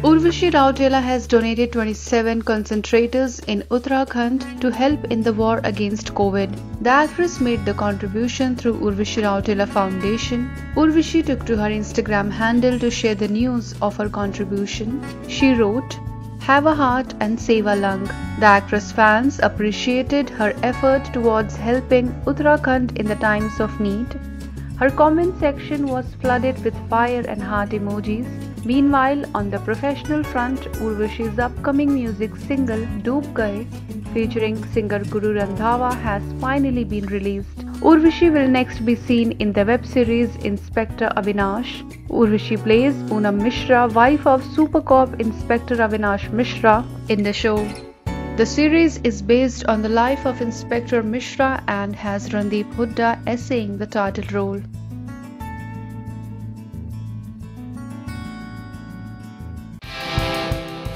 Urvashi Rautela has donated 27 concentrators in Uttarakhand to help in the war against COVID. The actress made the contribution through Urvashi Rautela Foundation. Urvashi took to her Instagram handle to share the news of her contribution. She wrote, have a heart and save a lung. The actress fans appreciated her effort towards helping Uttarakhand in the times of need. Her comment section was flooded with fire and heart emojis. Meanwhile, on the professional front, Urvashi's upcoming music single Doob Gaye featuring singer Guru Randhawa has finally been released. Urvashi will next be seen in the web series Inspector Avinash. Urvashi plays Poonam Mishra, wife of Super Cop Inspector Avinash Mishra in the show. The series is based on the life of Inspector Mishra and has Randeep Hooda essaying the title role.